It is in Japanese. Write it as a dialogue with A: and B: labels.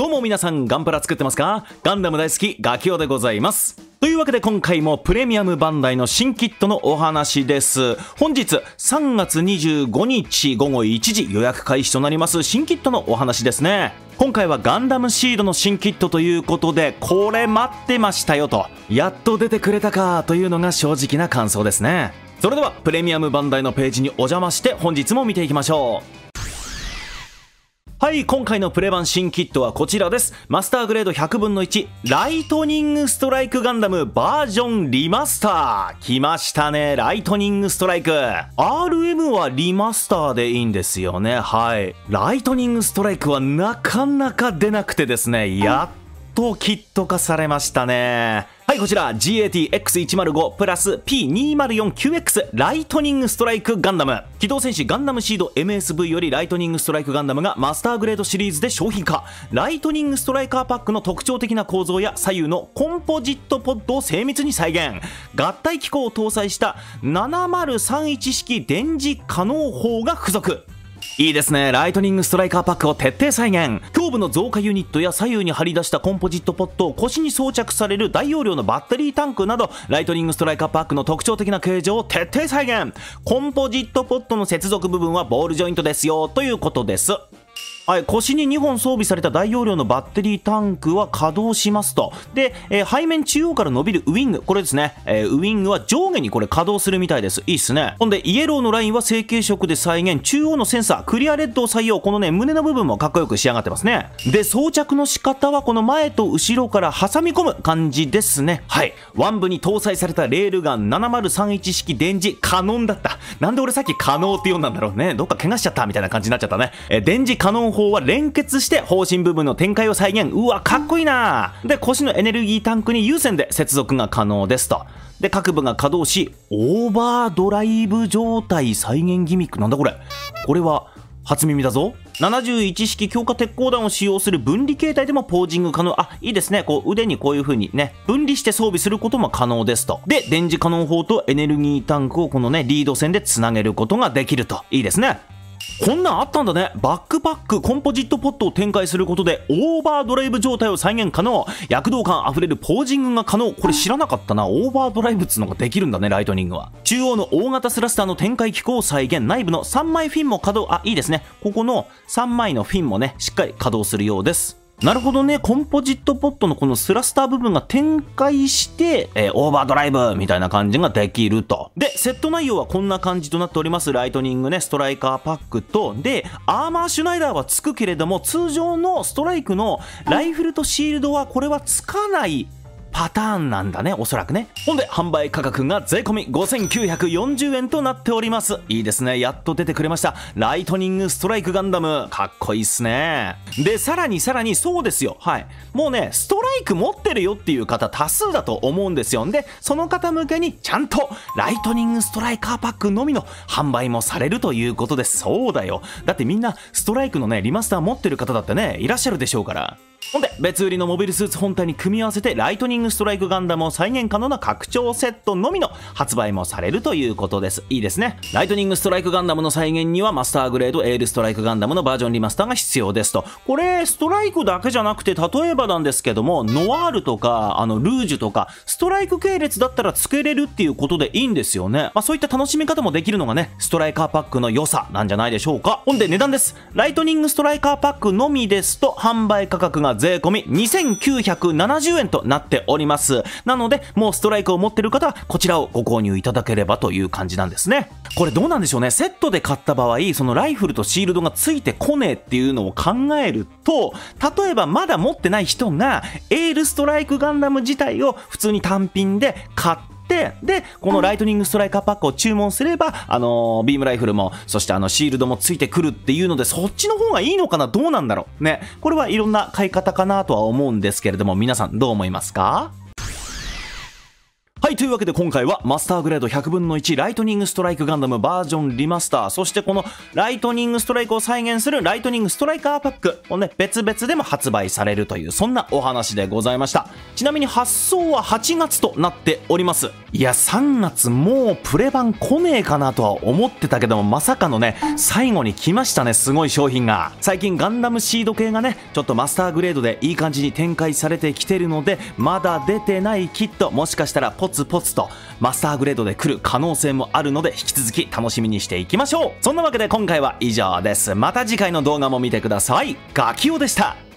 A: どうも皆さんガンプラ作ってますか？ガンダム大好きガキオでございます。というわけで今回もプレミアムバンダイの新キットのお話です。本日3月25日午後1時予約開始となります。新キットのお話ですね。今回はガンダムシードの新キットということでこれ待ってましたよと。やっと出てくれたかというのが正直な感想ですね。それではプレミアムバンダイのページにお邪魔して本日も見ていきましょう。はい今回のプレバン新キットはこちらです。マスターグレード100分の1ライトニングストライクガンダムバージョンリマスター。来ましたね。ライトニングストライク。RM はリマスターでいいんですよね。はい。ライトニングストライクはなかなか出なくてですね。やっとキット化されましたね。はい、こちら GATX105 プラス P2049X ライトニングストライクガンダム。機動戦士ガンダムシード MSV よりライトニングストライクガンダムがマスターグレードシリーズで商品化。ライトニングストライカーパックの特徴的な構造や左右のコンポジットポッドを精密に再現。合体機構を搭載した7031式電磁可能砲が付属。いいですね。ライトニングストライカーパックを徹底再現。胸部の増加ユニットや左右に張り出したコンポジットポッドを、腰に装着される大容量のバッテリータンクなど、ライトニングストライカーパックの特徴的な形状を徹底再現。コンポジットポッドの接続部分はボールジョイントですよ、ということです。はい、腰に2本装備された大容量のバッテリータンクは可動しますと。で、えー、背面中央から伸びるウィング。これですね。えー、ウィングは上下にこれ可動するみたいです。いいっすね。ほんで、イエローのラインは成型色で再現。中央のセンサー、クリアレッドを採用。このね、胸の部分もかっこよく仕上がってますね。で、装着の仕方はこの前と後ろから挟み込む感じですね。はい。腕部に搭載されたレールガン7031式電磁カノンだった。なんで俺さっき可能って読んだんだろうね。どっか怪我しちゃったみたいな感じになっちゃったね。え電磁カノン砲は連結して砲身部分の展開を再現。うわ、かっこいいなで、腰のエネルギータンクに有線で接続が可能ですと。で、各部が稼働し、オーバードライブ状態再現ギミック。なんだこれこれは、初耳だぞ。71式強化鉄鋼弾を使用する分離形態でもポージング可能。あ、いいですね。こう腕にこういう風にね、分離して装備することも可能ですと。で、電磁カノン砲とエネルギータンクをこのね、リード線で繋げることができると。いいですね。こんなんあったんだね。バックパック、コンポジットポットを展開することで、オーバードライブ状態を再現可能。躍動感あふれるポージングが可能。これ知らなかったな。オーバードライブっつうのができるんだね、ライトニングは。中央の大型スラスターの展開機構を再現。内部の3枚フィンも稼働。あ、いいですね。ここの3枚のフィンもね、しっかり稼働するようです。なるほどね。コンポジットポットのこのスラスター部分が展開して、えー、オーバードライブみたいな感じができると。で、セット内容はこんな感じとなっております。ライトニングね、ストライカーパックと、で、アーマーシュナイダーはつくけれども、通常のストライクのライフルとシールドはこれはつかないパターンなんだね、おそらくね。ほんで、販売価格が税込5940円となっております。いいですね。やっと出てくれました。ライトニングストライクガンダム。かっこいいっすね。で、さらにさらに、そうですよ。はい。もうね、ストライク持ってるよっていう方多数だと思うんですよん。で、その方向けに、ちゃんと、ライトニングストライカーパックのみの販売もされるということです。そうだよ。だってみんな、ストライクのね、リマスター持ってる方だってね、いらっしゃるでしょうから。ほんで、別売りのモビルスーツ本体に組み合わせて、ライトニングストライクガンダムを再現可能な拡張セットのみの発売もされるということです。いいですね。ライトニングストライクガンダムの再現には、マスターグレードエールストライクガンダムのバージョンリマスターが必要ですと。これ、ストライクだけじゃなくて、例えばなんですけども、ノワールとか、あの、ルージュとか、ストライク系列だったら作れるっていうことでいいんですよね。まあ、そういった楽しみ方もできるのがね、ストライカーパックの良さなんじゃないでしょうか。ほんで、値段です。ライトニングストライカーパックのみですと、販売価格が税込2970円となっております。なので、もうストライクを持ってる方は、こちらをご購入いただければという感じなんですね。これどうなんでしょうね。セットで買った場合、そのライフルとシールドが付いてこねえっていうのを考えると、例えばまだ持ってない人が、エールストライクガンダム自体を普通に単品で買って、で、このライトニングストライカーパックを注文すれば、あのー、ビームライフルも、そしてあの、シールドもついてくるっていうので、そっちの方がいいのかな？どうなんだろう？ね。これはいろんな買い方かなとは思うんですけれども、皆さんどう思いますか？はい、というわけで今回はマスターグレード100分の1ライトニングストライクガンダムバージョンリマスター、そしてこのライトニングストライクを再現するライトニングストライカーパックをね、別々でも発売されるという、そんなお話でございました。ちなみに発送は8月となっております。いや、3月もうプレバン来ねえかなとは思ってたけども、まさかのね、最後に来ましたね、すごい商品が。最近ガンダムシード系がね、ちょっとマスターグレードでいい感じに展開されてきてるので、まだ出てないキット、もしかしたらポツポツとマスターグレードで来る可能性もあるので、引き続き楽しみにしていきましょう。そんなわけで今回は以上です。また次回の動画も見てください。ガキオでした。